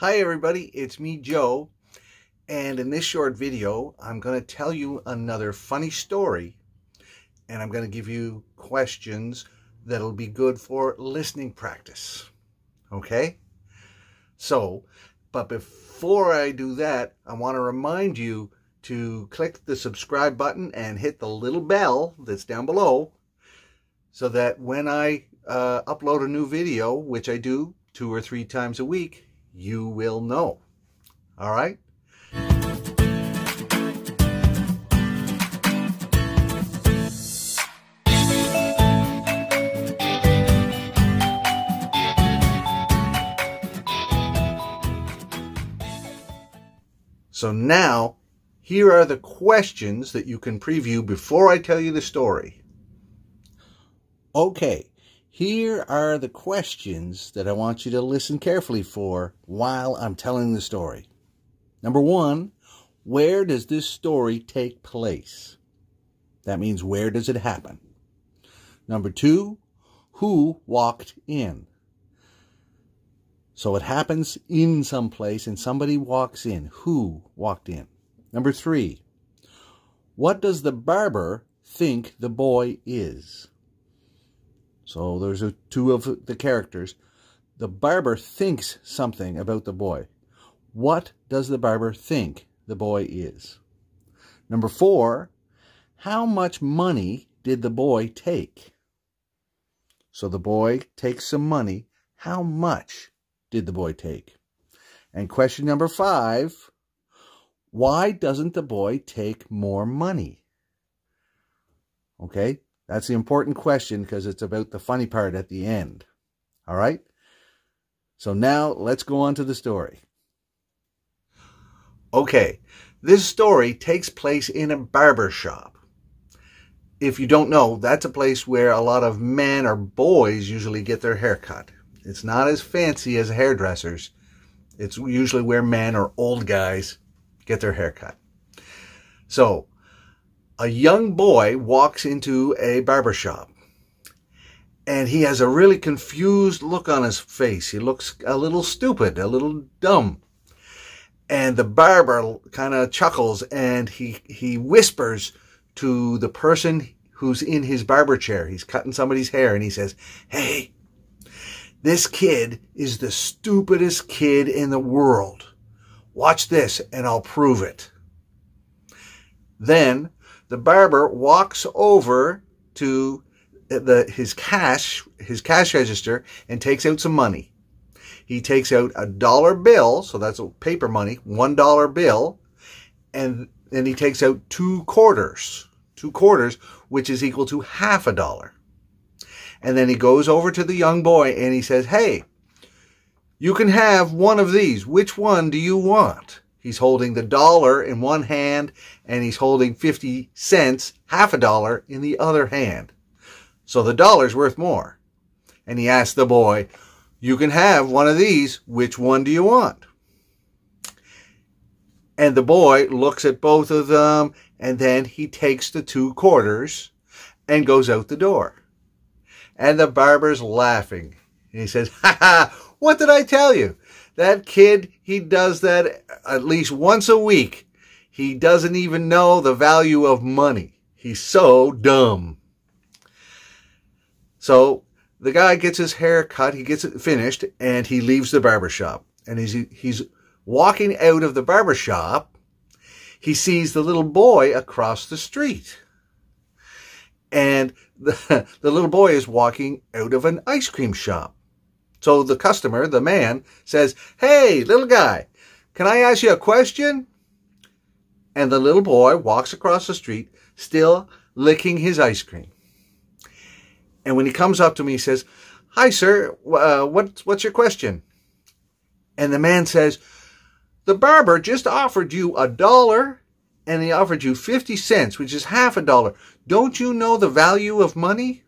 Hi everybody, it's me Joe and in this short video I'm going to tell you another funny story and I'm going to give you questions that'll be good for listening practice. Okay? So, but before I do that, I want to remind you to click the subscribe button and hit the little bell that's down below so that when I uh, upload a new video, which I do two or three times a week, you will know. All right? So now, here are the questions that you can preview before I tell you the story. Okay, here are the questions that I want you to listen carefully for while I'm telling the story. Number one, where does this story take place? That means where does it happen? Number two, who walked in? So it happens in some place and somebody walks in. Who walked in? Number three, what does the barber think the boy is? So there's a, two of the characters. The barber thinks something about the boy. What does the barber think the boy is? Number four, how much money did the boy take? So the boy takes some money. How much did the boy take? And question number five, why doesn't the boy take more money? Okay, that's the important question because it's about the funny part at the end. All right? So now let's go on to the story. Okay, this story takes place in a barber shop. If you don't know, that's a place where a lot of men or boys usually get their hair cut. It's not as fancy as hairdressers. It's usually where men or old guys get their hair cut. So, a young boy walks into a barber shop and he has a really confused look on his face. He looks a little stupid, a little dumb. And the barber kind of chuckles and he, he whispers to the person who's in his barber chair. He's cutting somebody's hair and he says, Hey, this kid is the stupidest kid in the world. Watch this and I'll prove it. Then the barber walks over to the, his cash, his cash register and takes out some money. He takes out a dollar bill, so that's paper money, one dollar bill, and then he takes out two quarters, two quarters, which is equal to half a dollar. And then he goes over to the young boy and he says, Hey, you can have one of these. Which one do you want? He's holding the dollar in one hand and he's holding 50 cents, half a dollar, in the other hand. So the dollar's worth more. And he asks the boy, You can have one of these. Which one do you want? And the boy looks at both of them and then he takes the two quarters and goes out the door. And the barber's laughing. And he says, ha ha, what did I tell you? That kid, he does that at least once a week. He doesn't even know the value of money. He's so dumb. So the guy gets his hair cut, he gets it finished, and he leaves the barber shop. And he's, he's walking out of the barber shop. He sees the little boy across the street and the, the little boy is walking out of an ice cream shop. So the customer, the man, says, Hey, little guy, can I ask you a question? And the little boy walks across the street, still licking his ice cream. And when he comes up to me, he says, Hi, sir, uh, what, what's your question? And the man says, The barber just offered you a dollar and he offered you 50 cents, which is half a dollar. Don't you know the value of money?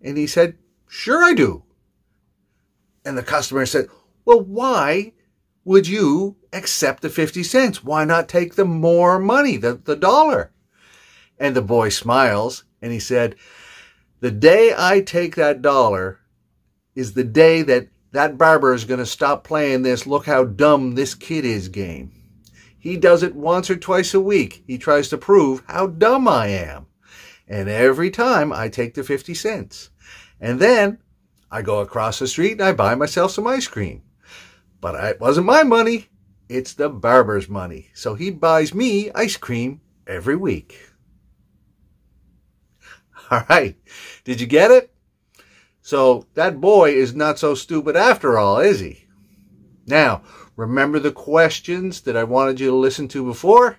And he said, Sure, I do. And the customer said, Well, why would you accept the 50 cents? Why not take the more money, the, the dollar? And the boy smiles and he said, The day I take that dollar is the day that that barber is going to stop playing this look how dumb this kid is game. He does it once or twice a week. He tries to prove how dumb I am. And every time I take the 50 cents. And then I go across the street and I buy myself some ice cream. But it wasn't my money. It's the barber's money. So he buys me ice cream every week. All right. Did you get it? So that boy is not so stupid after all, is he? Now, remember the questions that I wanted you to listen to before?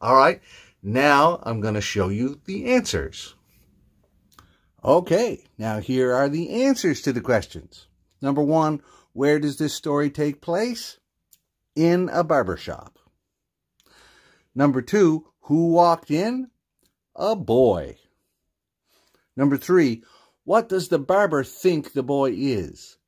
All right. Now I'm going to show you the answers. Okay, now here are the answers to the questions. Number one, where does this story take place? In a barber shop. Number two, who walked in? A boy. Number three, what does the barber think the boy is?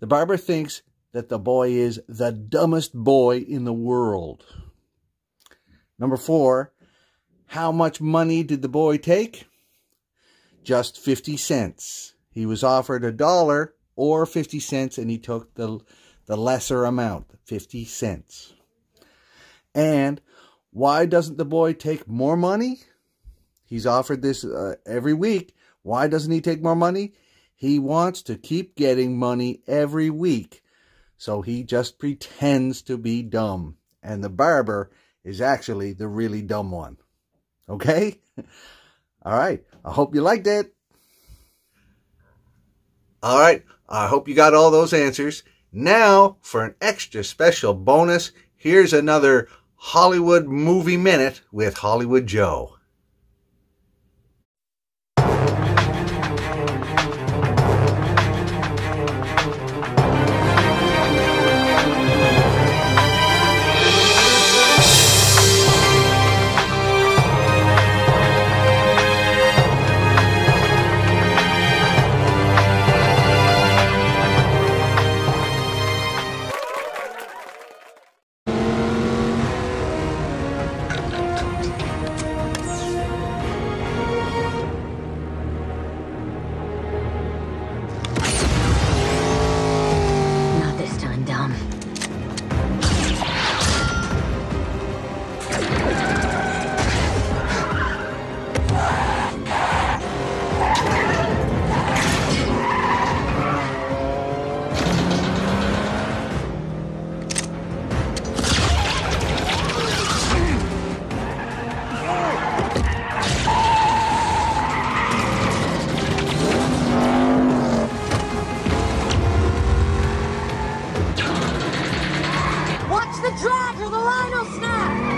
The barber thinks that the boy is the dumbest boy in the world. Number four, how much money did the boy take? Just 50 cents. He was offered a dollar or 50 cents and he took the, the lesser amount, 50 cents. And why doesn't the boy take more money? He's offered this uh, every week. Why doesn't he take more money? He wants to keep getting money every week. So he just pretends to be dumb. And the barber is actually the really dumb one. Okay? All right. I hope you liked it. All right. I hope you got all those answers. Now, for an extra special bonus, here's another Hollywood Movie Minute with Hollywood Joe. for the Lionel Snap!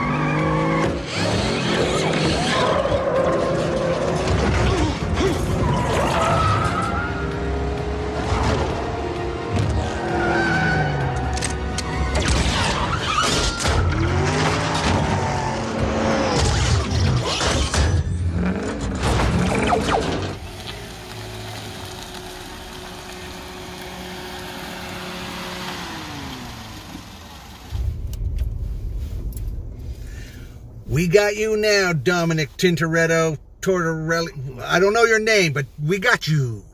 We got you now, Dominic Tintoretto, Tortorelli. I don't know your name, but we got you.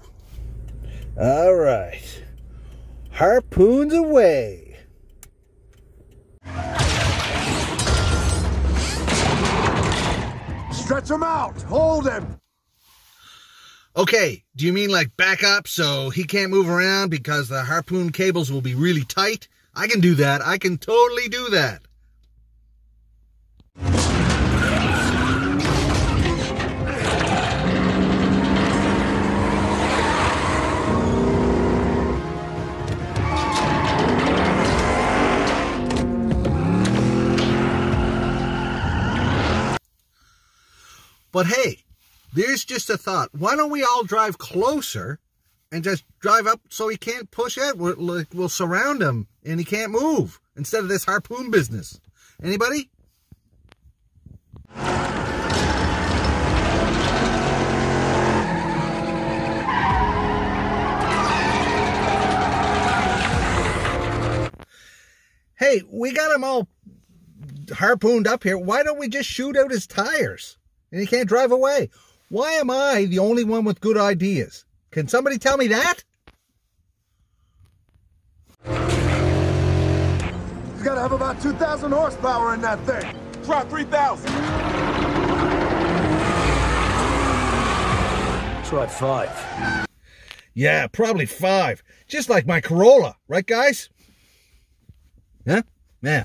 All right. Harpoons away. Stretch him out. Hold him. Okay, do you mean like back up so he can't move around because the harpoon cables will be really tight? I can do that. I can totally do that. But hey, there's just a thought. Why don't we all drive closer and just drive up so he can't push it? We'll, we'll surround him and he can't move instead of this harpoon business. Anybody? Hey, we got him all harpooned up here. Why don't we just shoot out his tires? and he can't drive away. Why am I the only one with good ideas? Can somebody tell me that? You gotta have about 2,000 horsepower in that thing. Try 3,000. Try five. Yeah, probably five. Just like my Corolla, right, guys? Huh? Yeah.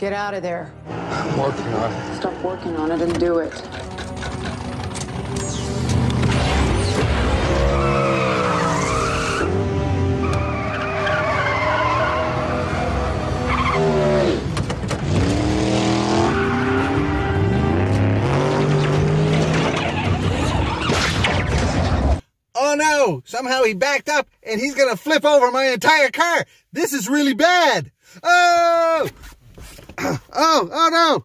Get out of there. I'm working on it. Stop working on it and do it. Oh no! Somehow he backed up and he's gonna flip over my entire car. This is really bad. Oh! Oh, oh no!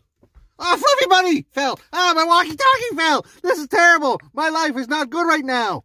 Oh, Fluffy Bunny fell. Ah, my walkie-talkie fell. This is terrible. My life is not good right now.